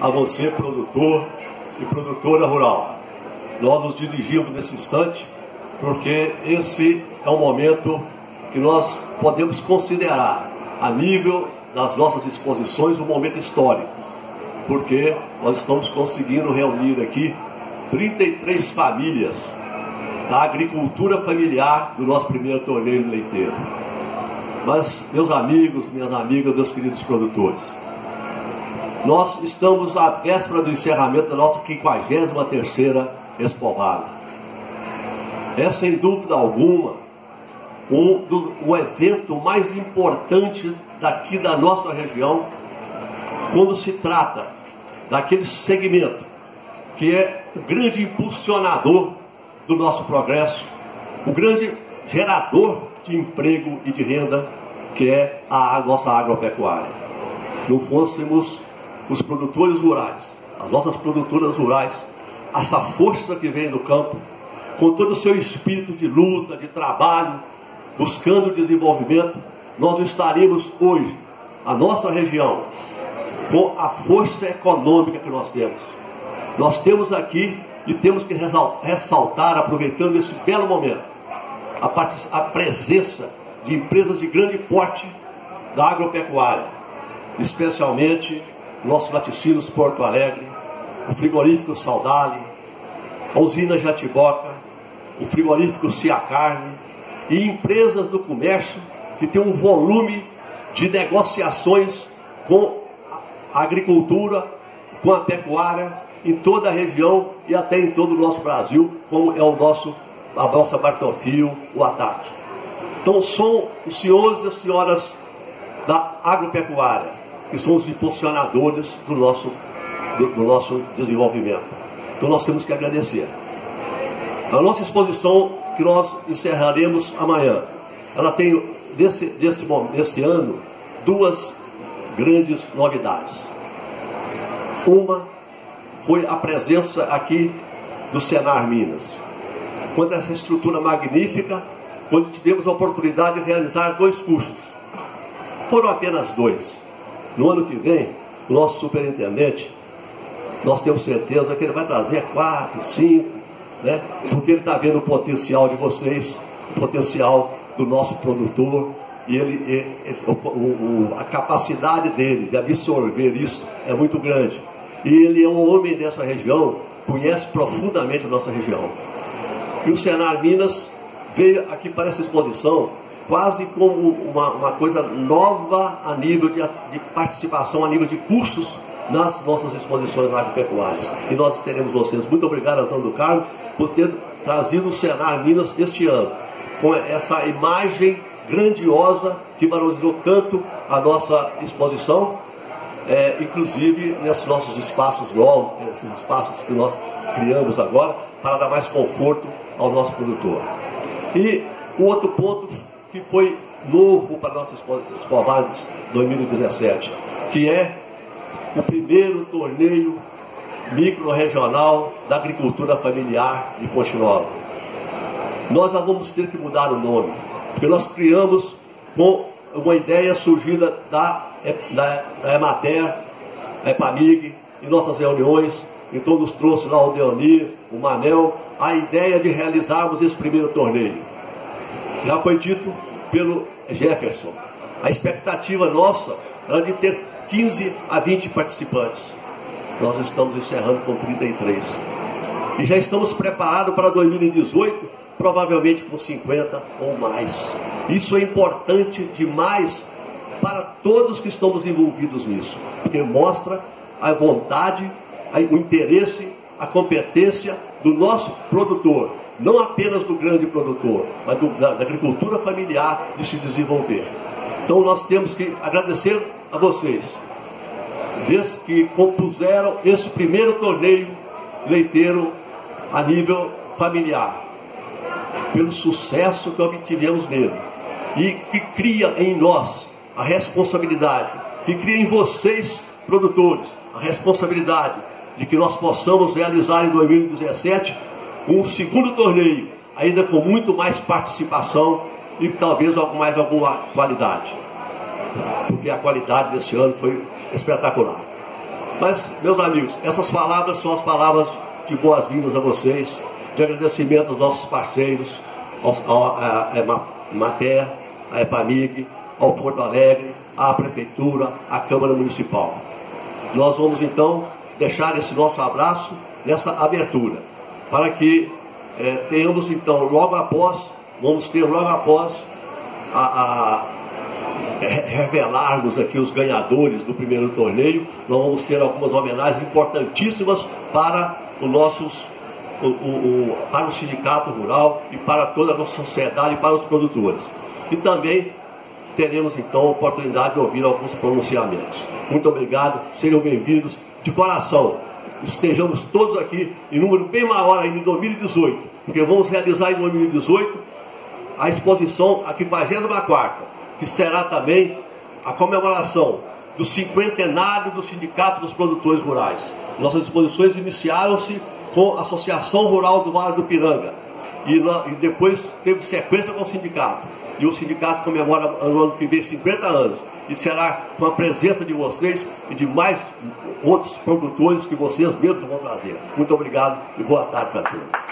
a você, produtor e produtora rural. Nós nos dirigimos nesse instante porque esse é um momento que nós podemos considerar, a nível das nossas exposições, um momento histórico, porque nós estamos conseguindo reunir aqui 33 famílias da agricultura familiar do nosso primeiro torneio leiteiro. Mas, meus amigos, minhas amigas, meus queridos produtores, nós estamos à véspera do encerramento da nossa 53ª Expovada. É, sem dúvida alguma, um, o evento mais importante daqui da nossa região, quando se trata daquele segmento que é o grande impulsionador do nosso progresso, o grande gerador de emprego e de renda, que é a nossa agropecuária. Não fôssemos os produtores rurais, as nossas produtoras rurais, essa força que vem do campo, com todo o seu espírito de luta, de trabalho, buscando desenvolvimento, nós estaríamos hoje, a nossa região, com a força econômica que nós temos. Nós temos aqui e temos que ressaltar, aproveitando esse belo momento, a, a presença de empresas de grande porte da agropecuária, especialmente nossos laticínios Porto Alegre, o frigorífico Saudale, a usina Jatiboca, o frigorífico Cia Carne e empresas do comércio que têm um volume de negociações com a agricultura, com a pecuária em toda a região e até em todo o nosso Brasil, como é o nosso, a nossa Bartofio, o ataque. Então são os senhores e as senhoras da agropecuária, que são os impulsionadores do nosso, do, do nosso desenvolvimento. Então nós temos que agradecer. A nossa exposição que nós encerraremos amanhã, ela tem desse, desse, desse ano duas grandes novidades. Uma foi a presença aqui do Senar Minas. Quando essa estrutura magnífica, quando tivemos a oportunidade de realizar dois cursos. Foram apenas dois. No ano que vem, o nosso superintendente, nós temos certeza que ele vai trazer quatro, cinco, né? porque ele está vendo o potencial de vocês, o potencial do nosso produtor, e ele, ele o, o, a capacidade dele de absorver isso é muito grande. E ele é um homem dessa região, conhece profundamente a nossa região. E o Senar Minas veio aqui para essa exposição quase como uma, uma coisa nova a nível de, de, participação, a nível de cursos nas nossas exposições agropecuárias. E nós teremos vocês. Muito obrigado, Antônio do Carmo, por ter trazido o Senar Minas este ano, com essa imagem grandiosa que valorizou tanto a nossa exposição é, inclusive nesses nossos espaços novos, esses espaços que nós criamos agora, para dar mais conforto ao nosso produtor. E o outro ponto que foi novo para nossos Expo 2017, que é o primeiro torneio micro-regional da agricultura familiar de Ponte Nova. Nós já vamos ter que mudar o nome, porque nós criamos com uma ideia surgida da, da, da Emater, da Epamig, em nossas reuniões, então nos trouxe lá o Deonir, o Manel, a ideia de realizarmos esse primeiro torneio. Já foi dito pelo Jefferson. A expectativa nossa era de ter 15 a 20 participantes. Nós estamos encerrando com 33. E já estamos preparados para 2018 provavelmente com 50 ou mais. Isso é importante demais para todos que estamos envolvidos nisso, porque mostra a vontade, o interesse, a competência do nosso produtor, não apenas do grande produtor, mas do, da, da agricultura familiar de se desenvolver. Então nós temos que agradecer a vocês, desde que compuseram esse primeiro torneio leiteiro a nível familiar pelo sucesso que obtivemos nele. E que cria em nós a responsabilidade, que cria em vocês, produtores, a responsabilidade de que nós possamos realizar em 2017 um segundo torneio, ainda com muito mais participação e talvez mais alguma qualidade. Porque a qualidade desse ano foi espetacular. Mas, meus amigos, essas palavras são as palavras de boas-vindas a vocês, de agradecimento aos nossos parceiros, aos, a, a, a Mater, a EPAMIG, ao Porto Alegre, à Prefeitura, à Câmara Municipal. Nós vamos então deixar esse nosso abraço nessa abertura, para que é, tenhamos então logo após, vamos ter logo após a, a revelarmos aqui os ganhadores do primeiro torneio, nós vamos ter algumas homenagens importantíssimas para os nossos o, o, o, para o sindicato rural e para toda a nossa sociedade e para os produtores. E também teremos então a oportunidade de ouvir alguns pronunciamentos. Muito obrigado, sejam bem-vindos de coração. Estejamos todos aqui em número bem maior ainda em 2018, porque vamos realizar em 2018 a exposição, a 54, que será também a comemoração do cinquentenário do Sindicato dos Produtores Rurais. Nossas exposições iniciaram-se com a Associação Rural do Vale do Piranga e, e depois teve sequência com o sindicato e o sindicato comemora no ano que vem 50 anos. E será com a presença de vocês e de mais outros produtores que vocês mesmos vão trazer. Muito obrigado e boa tarde para todos.